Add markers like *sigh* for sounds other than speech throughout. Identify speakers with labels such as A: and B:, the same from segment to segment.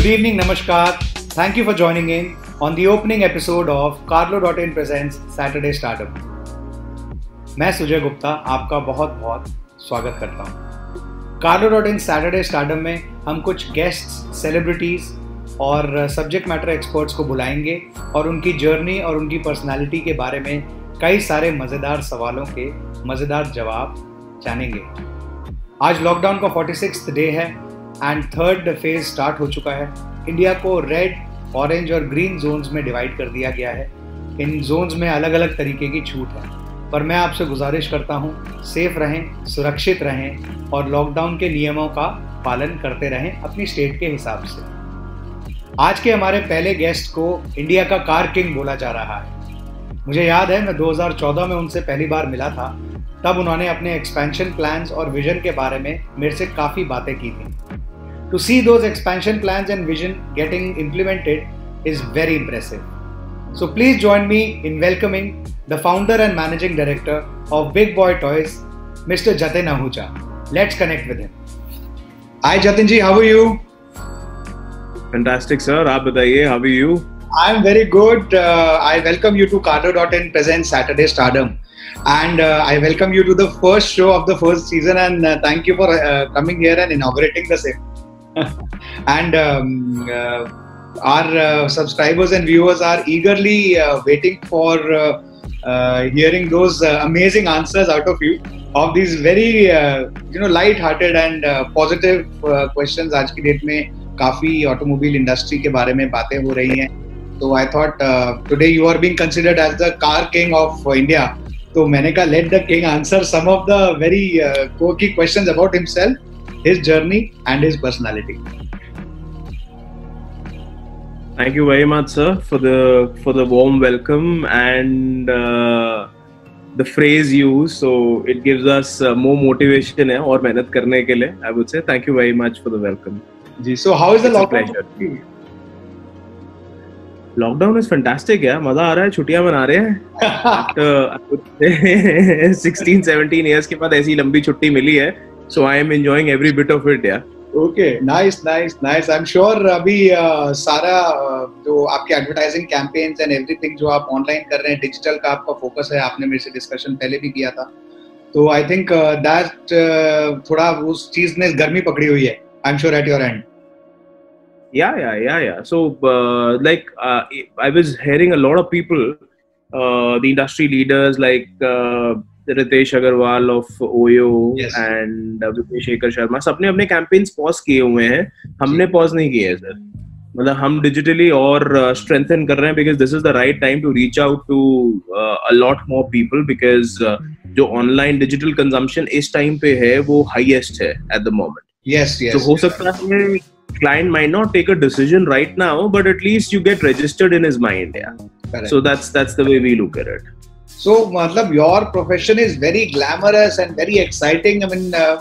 A: Good evening, Namaskar. Thank you for joining in on the opening episode of Carlo.in presents Saturday Stardom. मैं सुजय गुप्ता आपका बहुत बहुत स्वागत करता हूँ Carlo dot in Saturday startup में हम कुछ गेस्ट सेलिब्रिटीज और सब्जेक्ट मैटर एक्सपर्ट्स को बुलाएँगे और उनकी जर्नी और उनकी पर्सनालिटी के बारे में कई सारे मज़ेदार सवालों के मज़ेदार जवाब जानेंगे आज लॉकडाउन का फोर्टी डे है एंड थर्ड फ़ेज़ स्टार्ट हो चुका है। इंडिया को रेड ऑरेंज और ग्रीन जोन्स में डिवाइड कर दिया गया है। इन जोन्स में अलग अलग तरीके की छूट है। पर मैं आपसे गुजारिश करता हूँ सेफ़ रहें, सुरक्षित रहें और लॉकडाउन के नियमों का पालन करते रहें अपनी स्टेट के हिसाब से। आज के हमारे पहले गेस्ट को इंडिया का कार किंग बोला जा रहा है। मुझे याद है, मैं 2014 में उनसे पहली बार मिला था। तब उन्होंने अपने एक्सपेंशन प्लान्स और विजन के बारे में मेरे से काफ़ी बातें की थी। To see those expansion plans and vision getting implemented is very impressive. So please join me in welcoming the founder and managing director of Big Boy Toys, Mr. Jatin Ahuja. Let's connect with him. Hi Jatin ji, how are you?
B: Fantastic sir, आप बताइए, how are you?
A: I'm very good. Uh, I welcome you to Cardo.in presents Saturday Stardom. And uh, I welcome you to the first show of the first season and uh, thank you for uh, coming here and inaugurating the same. And um, uh, our uh, subscribers and viewers are eagerly uh, waiting for hearing those amazing answers out of you of these very you know light-hearted and positive questions आज की date में काफ़ी automobile industry के बारे में बातें हो रही हैं तो I thought today you are being considered as the car king of India तो मैंने कहा let the king answer some of the very cocky questions about himself his journey and his personality.
B: Thank you very much, sir, for the for the warm welcome and uh, the phrase used. So it gives us uh, more motivation है और मेहनत करने के लिए. I would say thank you very much for the welcome.
A: जी. So how is the lockdown?
B: Lockdown is fantastic है मज़ा आ रहा है छुट्टियाँ मना रहे हैं आफ्टर 16 17 इयर्स के बाद ऐसी लंबी छुट्टी मिली है so i am enjoying every bit of it yeah.
A: Okay nice nice nice I am sure अभी uh, सारा uh, जो आपके एडवर्टाइजिंग कैंपेन्स एंड एवरीथिंग जो आप ऑनलाइन कर रहे हैं डिजिटल का आपका फोकस है आपने मेरे से डिस्कशन पहले भी किया था। तो आई थिंक दैट थोड़ा उस चीज़ ने गर्मी पकड़ी हुई है। I am sure at your end
B: yeah yeah yeah yeah. So uh, like uh, i was hearing a lot of people uh, the industry leaders like uh, Ritesh Agarwal of OYO and Shekhar Sharma सबने अपने campaigns pause किए हुए हैं। हमने pause नहीं किए sir मतलब हम डिजिटली और स्ट्रेंथन uh, कर रहे हैं because this is the right time to reach out to a lot more people because जो ऑनलाइन डिजिटल कंजम्पशन इस टाइम पे है वो हाईएस्ट है at the moment
A: yes yes
B: तो हो सकता है client might not take a decision right now but at least you get registered in his mind yeah. Correct. so that's that's the way we look at it.
A: So, matlab, your profession is very glamorous and very exciting. I mean, uh,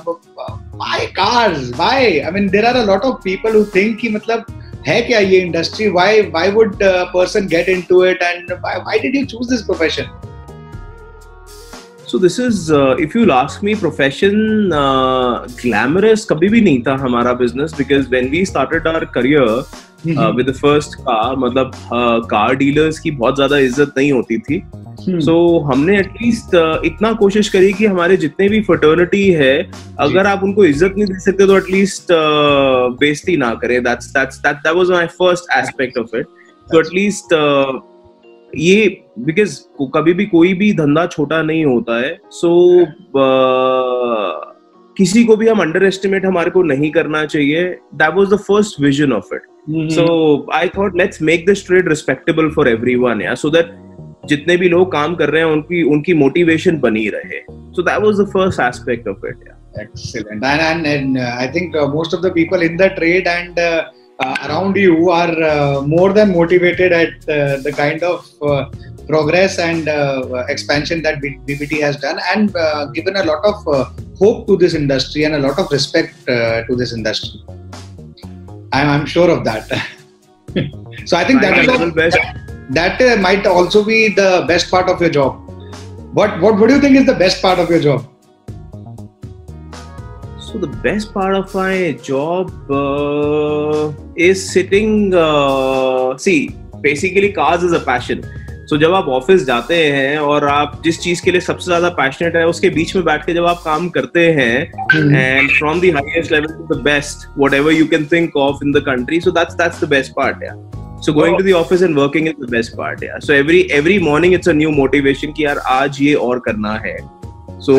A: why cars? Why? I mean, there are a lot of people who think कि मतलब है क्या ये industry? Why why would a person get into it? And why, why did you choose this profession?
B: So this is, uh, if you'll ask me, profession uh, glamorous कभी भी नहीं था हमारा business because when we started our career, with the first car मतलब car uh, dealers की बहुत ज़्यादा इज़्ज़त नहीं होती थी। So hmm. so, हमने एटलीस्ट uh, इतना कोशिश करी कि हमारे जितने भी फर्टर्निटी है अगर आप उनको इज़्ज़त नहीं दे सकते तो एटलीस्ट uh, बेइज्जती ना करें। That's that's that that was my first aspect of it तो एटलीस्ट ये बिकॉज़ कभी भी कोई भी धंधा छोटा नहीं होता है सो so, uh, किसी को भी हम अंडर एस्टिमेट हमारे को नहीं करना चाहिए। That was the first vision of it so I thought let's make this trade respectable for everyone या सो दैट जितने भी लोग काम कर रहे हैं उनकी उनकी मोटिवेशन बनी रहे so that was the first aspect of it
A: excellent and and, and uh, i think uh, most of the people in the trade and uh, uh around you are uh, more than motivated at uh, the kind of progress and expansion that bbt has done and given a lot of hope to this industry and a lot of respect to this industry I'm, I'm sure of that. *laughs* so I think that is that uh, might also be the best part of your job. What what what do you think is the best part of your job?
B: So the best part of my job uh, is sitting. Uh, see, basically, cars is a passion. So जब आप office जाते हैं और आप जिस चीज़ के लिए सबसे ज़्यादा पैशनेट है उसके बीच में बैठ के जब आप काम करते हैं and from the highest level to the best whatever you can think of in the country so that's that's the best part yeah So going to the office and working is the best part, yeah. So every every morning it's a new motivation कि यार आज ये और करना है. So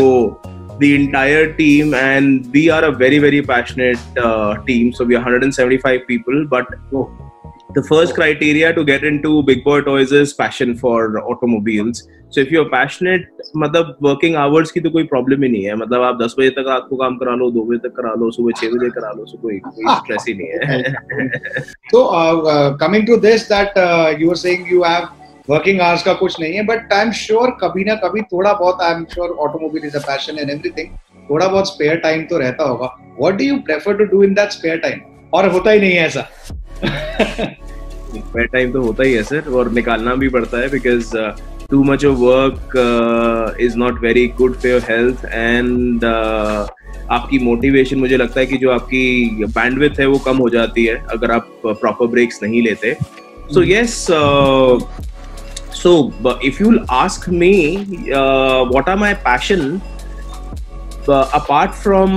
B: the entire team and we are a very very passionate uh, team. So we are 175 people, but
A: Oh.
B: The first criteria to get into Big Boy Toys is passion for automobiles. So if you're passionate, मतलब working hours की तो कोई problem ही नहीं है मतलब आप 10 बजे तक रात को काम करा लो 2 बजे तक करा लो सुबह 6 बजे करा लो so कोई कोई stress ही नहीं है
A: So uh, uh, coming to this, that uh, you were saying you have working hours का कुछ नहीं है, but I'm sure कभी ना कभी थोड़ा बहुत I'm sure automobile is a passion and everything. थोड़ा बहुत spare time तो रहता होगा. What do you prefer to do in that spare time? और होता ही नहीं है ऐसा.
B: स्पेयर टाइम तो होता ही है सर और निकालना भी पड़ता है because too much of work is not very good for your health and आपकी मोटिवेशन मुझे लगता है कि जो आपकी बैंडविथ है वो कम हो जाती है अगर आप प्रॉपर ब्रेक्स नहीं लेते। So yes so if you ask me what are my passion apart from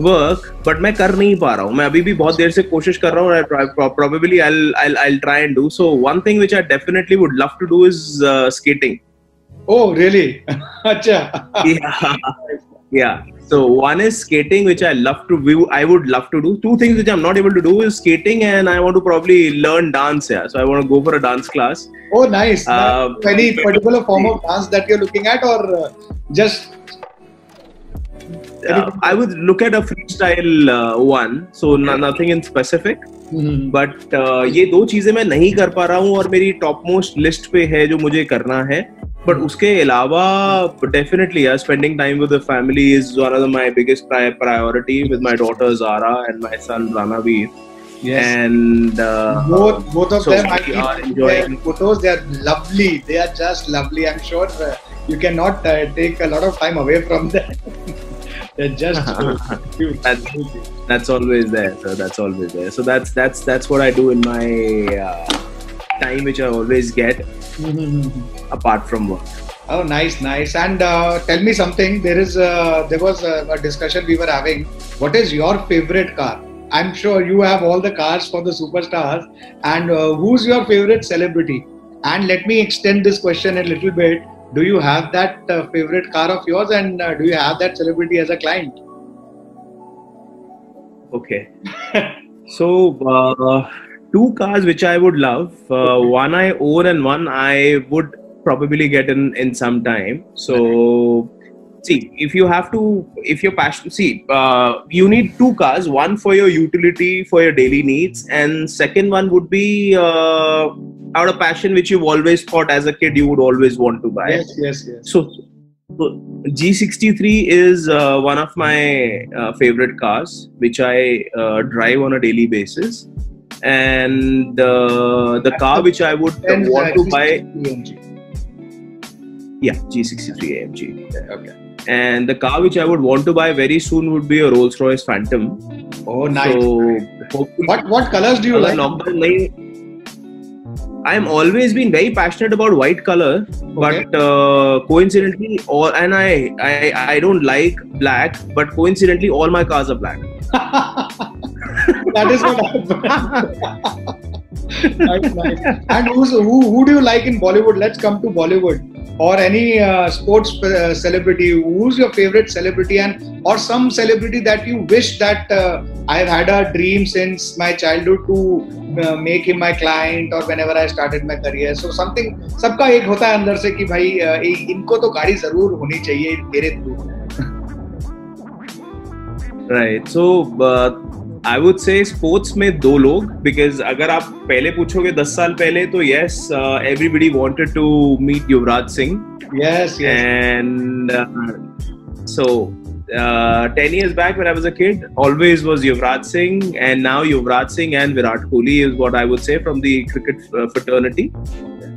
B: work but मैं कर नहीं पा रहा हूँ। मैं अभी भी बहुत देर से कोशिश कर रहा हूँ probably I try and do so one thing which I definitely would love to do is skating
A: oh really अच्छा.
B: Yeah so one is skating which i love to view i would love to do two things which i'm not able to do is skating and i want to probably learn dance yeah so i want to go for a dance class
A: Oh nice.
B: Uh,
A: Any particular form of dance that you're looking at or uh, just
B: uh, i would look at a freestyle uh, one so no, nothing in specific but ये दो चीज़ें मैं नहीं कर पा रहा हूँ और मेरी टॉप मोस्ट लिस्ट पे है जो मुझे करना है but uske alawa definitely yeah, spending time with the family is one of my biggest priority with my daughter zara and my son ranavir.
A: Yes.
B: And uh,
A: both both of
B: so
A: them i
B: are enjoying.
A: photos they are lovely they are just lovely. I'm sure uh, you cannot uh, take a lot of time away from them. *laughs* They're just *laughs* cute.
B: That's, that's, always there so that's always there. So that's that's that's what i do in my uh, time which i always get apart from work
A: Oh, nice, nice. And uh, tell me something. There is uh, there was a, a discussion we were having. What is your favorite car? I'm sure you have all the cars for the superstars. And uh, who's your favorite celebrity? And let me extend this question a little bit. Do you have that uh, favorite car of yours? And uh, do you have that celebrity as a client?
B: okay *laughs* so uh, two cars which i would love. Uh, one i own and one i would probably get in in some time. So see if you have to if you're passionate see uh, you need two cars. One for your utility for your daily needs. And second one would be uh, out of passion which you've always thought as a kid you would always want to buy.
A: Yes, yes, yes.
B: so, so G63 is uh, one of my uh, favorite cars, which I uh, drive on a daily basis and uh, the car which I would want to buy. Yeah, G63 AMG.
A: Okay.
B: And the car which I would want to buy very soon would be a Rolls Royce Phantom.
A: Oh, nice.
B: So,
A: what what colors do you like?
B: I'm always been very passionate about white color, okay. but uh, coincidentally, all and I, I I don't like black, but coincidentally, all my cars are black. *laughs*
A: that is what happened. nice, nice. And who's, who who do you like in Bollywood? Let's come to Bollywood or any uh, sports uh, celebrity. Who's your favorite celebrity and or some celebrity that you wish that uh, I've had a dream since my childhood to uh, make him my client or whenever I started my career. So something सबका एक होता है अंदर से कि भाई uh, इनको तो गाड़ी ज़रूर होनी चाहिए मेरे through
B: Right. So uh, I would say sports में दो लोग बिकॉज़ अगर आप पहले पूछोगे दस साल पहले तो yes everybody wanted to meet Yuvraj Singh
A: yes
B: and so ten years back where I was a kid always was Yuvraj Singh and now Yuvraj Singh and Virat Kohli is what I would say from the cricket fraternity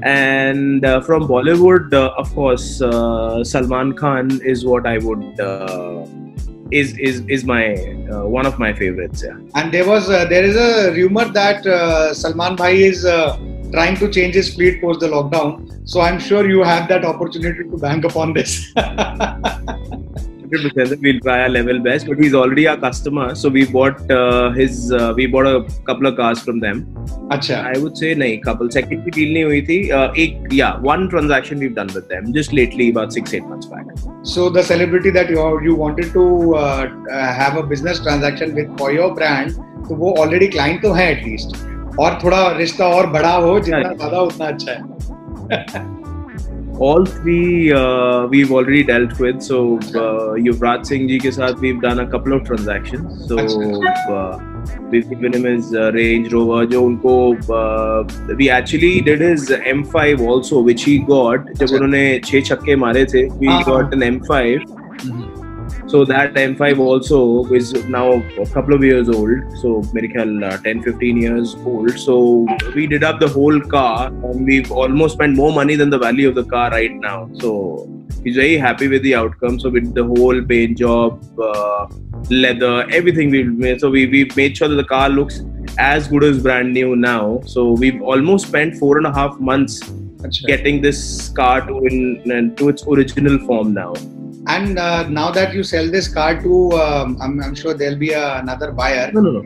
B: and from Bollywood bollywood Salman Khan is what I would is is is my uh, one of my favorites. Yeah.
A: And there was uh, there is a rumor that uh, Salman Bhai is uh, trying to change his fleet post the lockdown. So I'm sure you have that opportunity to bank upon this. *laughs*
B: 100% we'll try our level best but he's already our customer so we bought uh, his uh, we bought a couple of cars from them
A: अच्छा
B: I would say nahi couple second की deal नहीं हुई थी uh, एक yeah one transaction we've done with them just lately about six eight months back
A: So the celebrity that you you wanted to uh, uh, have a business transaction with for your brand, तो वो already client तो है at least. और थोड़ा रिश्ता और बड़ा हो जितना ज़्यादा उतना अच्छा है.
B: All three uh, we've already dealt with so uh, Yuvraj Singh ji ke saath we've done a couple of transactions so uh, we've given him his uh, Range Rover jo unko uh, we actually did his M5 also which he got जब
A: अच्छा।
B: उन्होंने छह छक्के मारे थे we
A: हाँ, हाँ।
B: got an M5 so that m5 also is now a couple of years old. So medical uh, 10 15 years old. So we did up the whole car and we've almost spent more money than the value of the car right now. So he's very happy with the outcome. So with the whole paint job uh, leather everything we've made. So we, we've made sure that the car looks as good as brand new now. So we've almost spent four and a half months
A: Achha.
B: getting this car to in, in to its original form now.
A: And uh, now that you sell this car to, um, I'm, I'm sure there'll be a, another buyer.
B: no no no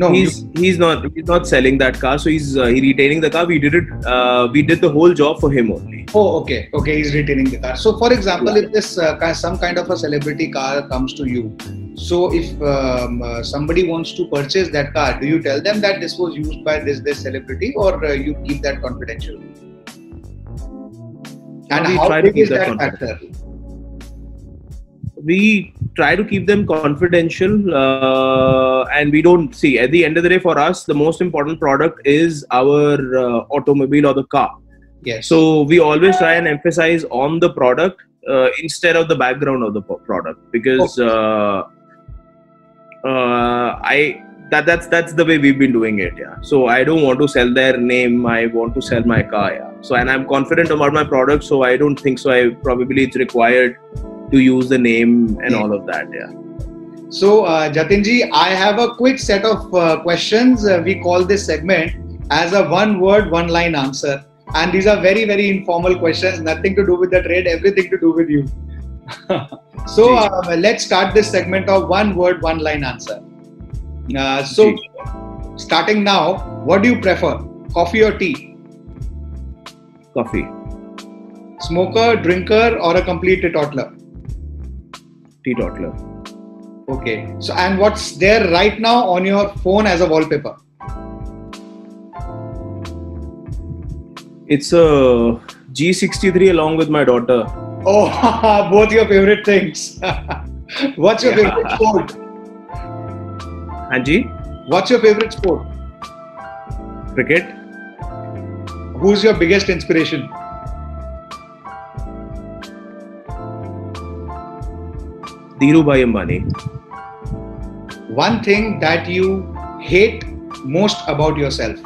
A: No,
B: he's he's not he's not selling that car so he's uh, he retaining the car we did it uh, we did the whole job for him only
A: oh, okay, okay. He's retaining the car. So, for example,
B: Yeah.
A: if this uh, some kind of a celebrity car comes to you, so if um, uh, somebody wants to purchase that car, do you tell them that this was used by this this celebrity, or uh, you keep that confidential? And how
B: try to
A: big
B: keep
A: is
B: that
A: that factor?
B: We try to keep them confidential uh, and we don't see at the end of the day for us the most important product is our uh, automobile or the car.
A: Yes.
B: so we always try and emphasize on the product uh, instead of the background of the product because uh, uh, i that that's that's the way we've been doing it yeah. So i don't want to sell their name i want to sell my car yeah. So and i'm confident about my product so i don't think so i probably it's required to use the name and all of that yeah
A: So, uh, Jatinji, I have a quick set of uh, questions. Uh, we call this segment as a one word, one line answer. And these are very, very informal questions, nothing to do with the trade, everything to do with you. *laughs* so, uh, let's start this segment of one word, one line answer. Uh, so, starting now, what do you prefer, coffee or tea?
B: coffee
A: Smoker, drinker, or a complete teetotaler?
B: Teetotaler
A: Okay. So, and what's there right now on your phone as a wallpaper?
B: it's a g63 along with my daughter
A: Oh, *laughs* both your favorite things. *laughs* What's your
B: Yeah.
A: favorite sport?
B: Anji,
A: What's your favorite sport?
B: cricket
A: Who's your biggest inspiration?
B: Dhirubhai Ambani.
A: One thing that you hate most about yourself.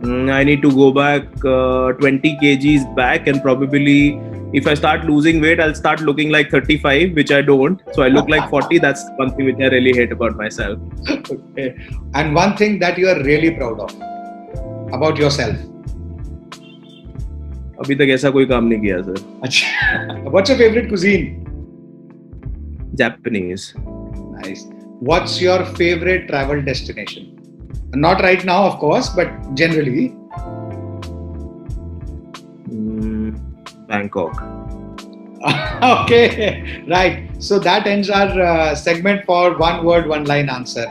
B: Mm, I need to go back uh, 20 kgs back, and probably if I start losing weight, I'll start looking like 35, which I don't. So I look like 40. That's one thing which I really hate about myself. *laughs*
A: Okay. And one thing that you are really proud of about yourself.
B: अभी तक ऐसा कोई काम नहीं किया sir
A: अच्छा। What's your favourite cuisine
B: Japanese
A: nice what's your favourite travel destination not right now of course but generally
B: Bangkok
A: okay right so that ends our segment for one word one line answer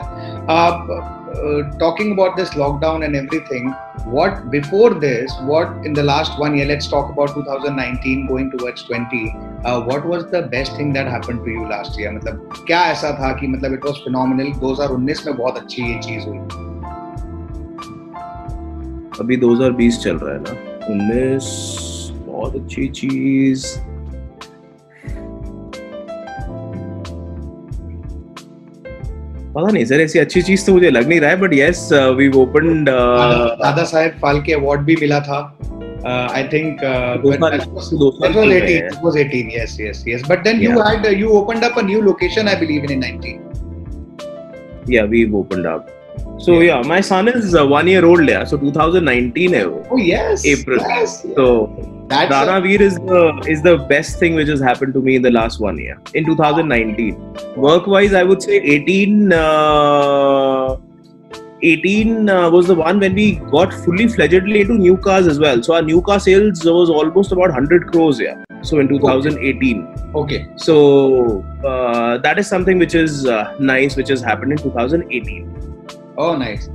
A: uh, talking about this lockdown and everything, what before this, what in the last one year, let's talk about 2019 going towards 20. Uh, what was the best thing that happened to you last year? मतलब क्या ऐसा था कि मतलब it was phenomenal 2019 में बहुत अच्छी ये चीज़ हुई
B: अभी 2020 चल रहा है ना 19 बहुत अच्छी चीज़ पता नहीं सर ऐसी अच्छी चीज़ तो मुझे लग नहीं रहा है but yes we open
A: Dada Saheb Phalke award भी मिला था। I think yes yes but then you had you opened up a new location I believe in 19
B: yeah we opened up So
A: Yeah.
B: my son is uh, one year old. Yeah, so 2019 hai wo.
A: Oh yes,
B: April.
A: Yes,
B: So
A: that's a-
B: Danaveer is the is the best thing which has happened to me in the last one year. In 2019, work wise, I would say 18. Uh, 18 uh, was the one when we got fully fledgedly into new cars as well. So our new car sales was almost about 100 crores. Yeah. So in 2018.
A: okay.
B: So uh, that is something which is uh, nice, which has happened in 2018.
A: Oh, nice.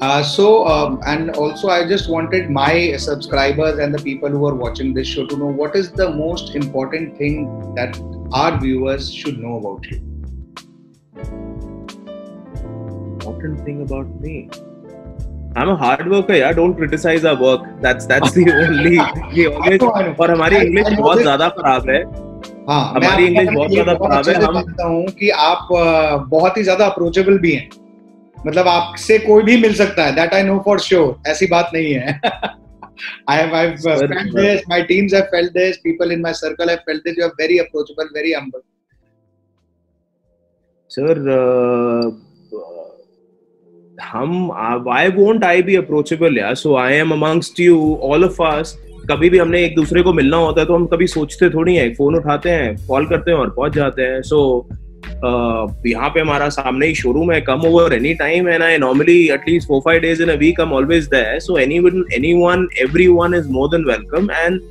A: Uh, so, um, and also, I just wanted my subscribers and the people who are watching this show to know what is the most important thing that our viewers should know about you.
B: Important thing about me. I'm a hard worker, yeah. Don't criticize our work. That's that's the only. We always *laughs*
A: I know.
B: और हमारी
A: I-
B: English
A: I know
B: बहुत
A: this.
B: ज्यादा खराब है
A: हाँ मैं
B: हमारी
A: आपको
B: English बहुत
A: ये
B: ज्यादा
A: बहुत
B: खराब
A: अच्छे
B: है,
A: से
B: हम-
A: जानता हूँ कि आप अ, बहुत ही ज्यादा अप्रोचेबल भी हैं मतलब आपसे कोई भी मिल सकता है that I know for sure ऐसी बात नहीं है I have I've uh, felt
B: sir.
A: this. My teams have felt this. People in my circle have felt this. You are very approachable, very humble.
B: Sir, sir हम why won't I be approachable यार so I am amongst you all of us कभी भी हमने एक दूसरे को मिलना होता है तो हम कभी सोचते थोड़ी हैं फ़ोन उठाते हैं कॉल करते हैं और पहुँच जाते हैं सो यहाँ पे हमारा सामने ही शोरूम है come over any time and I normally at least four five days in a week I'm always there so anyone anyone everyone is more than welcome and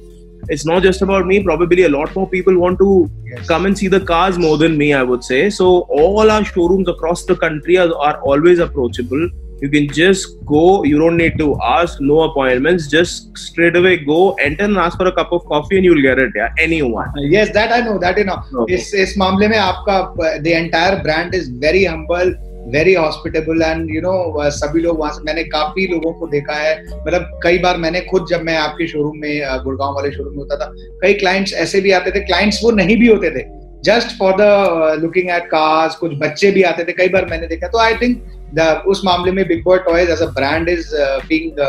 B: it's not just about me probably a lot more people want to
A: Yes.
B: come and see the cars more than me, I would say. So all our showrooms across the country are, are always approachable. You can just go. You don't need to ask. No appointments. Just straight away go, enter and ask for a cup of coffee, and you'll get it. Yeah, anyone.
A: Yes, that I know. That you know.
B: Okay.
A: इस इस मामले में आपका the entire brand is very humble, very hospitable and you know uh, सभी लोग वहाँ से मैंने काफ़ी लोगों को देखा है मतलब कई बार मैंने खुद जब मैं आपके शोरूम में uh, गुड़गांव वाले शोरूम में होता था कई क्लाइंट्स ऐसे भी आते थे क्लाइंट्स वो नहीं भी होते थे just for the looking at cars कुछ बच्चे भी आते थे कई बार मैंने देखा। तो आई थिंक उस मामले में Big Boy Toyz as a brand is being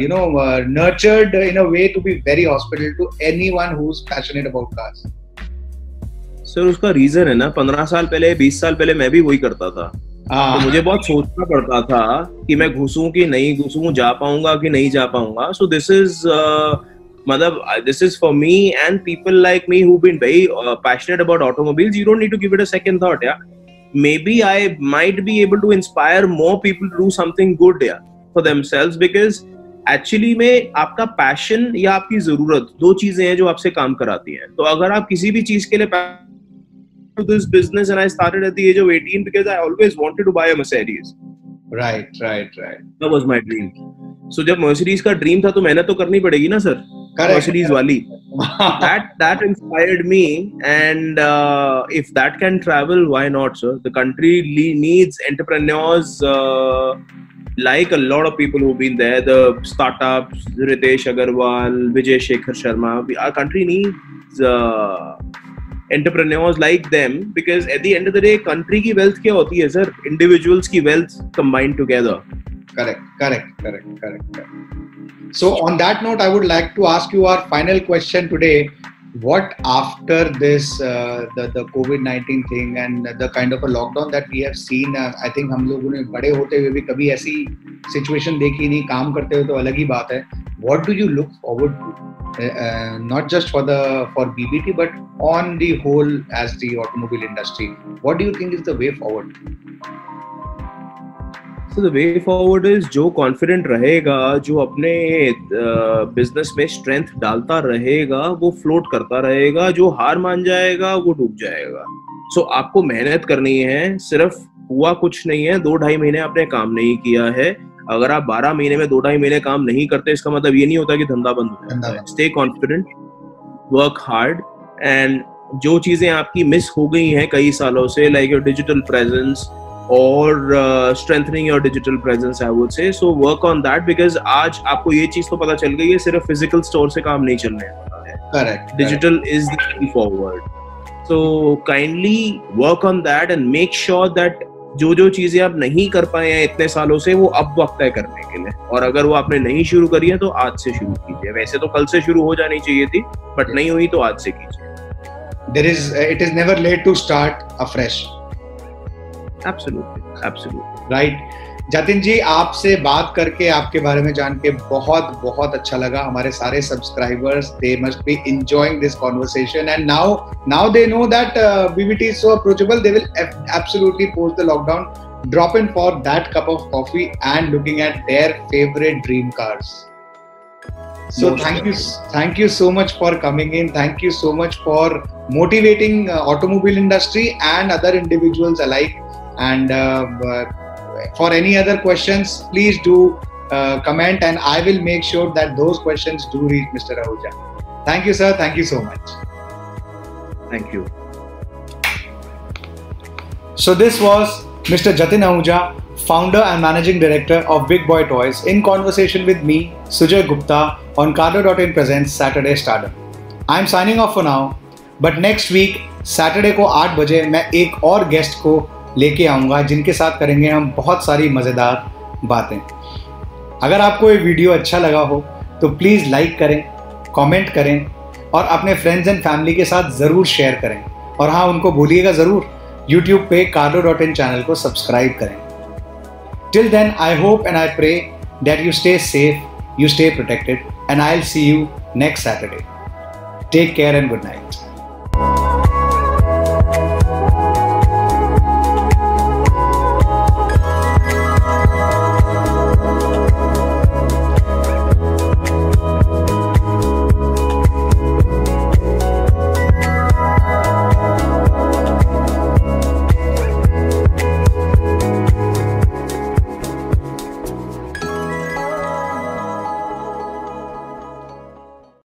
A: you know uh, nurtured in a way to be very hospitable to anyone who's passionate about cars.
B: Sir उसका रीजन है ना पंद्रह साल पहले बीस साल पहले मैं भी वही करता था। तो
A: हाँ
B: मुझे बहुत सोचना पड़ता था कि मैं घुसूं कि नहीं घुसूं जा पाऊँगा कि नहीं जा पाऊँगा। सो दिस इज़ मतलब this is for me and people like me who been very passionate about automobiles you don't need to give it a second thought yeah maybe I might be able to inspire more people to do something good yeah for themselves because actually में आपका passion या आपकी ज़रूरत दो चीज़ें हैं जो आपसे काम कराती हैं। तो अगर आप किसी भी चीज़ के लिए this business and I started at the age of 18 because I always wanted to buy a Mercedes
A: right right right
B: that was my dream so जब मर्सिडीज का ड्रीम था तो मेहनत तो करनी पड़ेगी ना sir.
A: Correct.
B: Mercedes Wali. *laughs* that that inspired me, and uh, if that can travel, why not, sir? The country needs entrepreneurs uh, like a lot of people who've been there. The startups, Ritesh Agarwal, Vijay Shekhar Sharma. We, our country needs uh, entrepreneurs like them because at the end of the day, country ki wealth kya hoti hai, sir? Individuals ki wealth combined together
A: correct correct correct correct correct so on that note i would like to ask you our final question today what after this uh, the the covid-19 thing and the kind of a lockdown that we have seen uh, i think हम लोगों ने बड़े होते हुए भी कभी ऐसी situation देखी नहीं काम करते हुए तो अलग ही बात है what do you look forward to uh, uh, not just for the for bbt but on the whole as the automobile industry what do you think is the way forward
B: So the way forward is जो confident रहेगा जो अपने business में strength डालता रहेगा वो float करता रहेगा जो हार मान जाएगा वो डूब जाएगा। सो so, आपको मेहनत करनी है सिर्फ़ हुआ कुछ नहीं है दो ढाई महीने आपने काम नहीं किया है। अगर आप बारह महीने में दो ढाई महीने काम नहीं करते इसका मतलब ये नहीं होता कि धंधा बंद हो जाता है। Stay confident work hard and जो चीज़ें आपकी मिस हो गई हैं कई सालों से लाइक योर डिजिटल प्रेजेंस और strengthening your digital presence I would say so work on that because आज आपको ये चीज़ तो पता चल गई है सिर्फ़ फ़िज़िकल स्टोर से काम नहीं चलने वाला है। Digital is the key forward. So kindly work on that and make sure that जो जो चीज़ें आप नहीं कर पाए हैं इतने सालों से वो अब वक्त है करने के लिए। और अगर वो आपने नहीं शुरू करी है तो आज से शुरू कीजिए। वैसे तो कल से शुरू हो जानी चाहिए थी बट नहीं हुई तो आज से कीजिए।
A: There is uh, it is never late to start
B: absolutely absolutely
A: right Jatin ji आपसे बात करके आपके बारे में जान के बहुत बहुत अच्छा लगा। हमारे सारे subscribers they must be enjoying this conversation and now now they know that BBT so approachable they will absolutely post the lockdown drop in for that cup of coffee and looking at their favourite dream cars so thank you you thank you so much for coming in. Thank you so much for motivating uh, automobile industry and other and uh, for any other questions, please do uh, comment and I will make sure that those questions do reach Mr. Ahuja. Thank you, sir. Thank you so much.
B: Thank you.
A: So, this was Mr. Jatin Ahuja, founder and managing director of Big Boy Toys, in conversation with me, Sujay Gupta, on Cardo.in presents Saturday Stardom. I'm signing off for now, but next week, Saturday को 8 बजे मैं एक और guest को लेके आऊँगा, जिनके साथ करेंगे हम बहुत सारी मज़ेदार बातें। अगर आपको ये वीडियो अच्छा लगा हो तो प्लीज़ लाइक करें कमेंट करें, और अपने फ्रेंड्स एंड फैमिली के साथ ज़रूर शेयर करें। और हाँ उनको बोलिएगा ज़रूर यूट्यूब पे कार्डो डॉट इन चैनल को सब्सक्राइब करें। Till then I hope and I pray that you stay safe you stay protected and I see you next Saturday take care and good night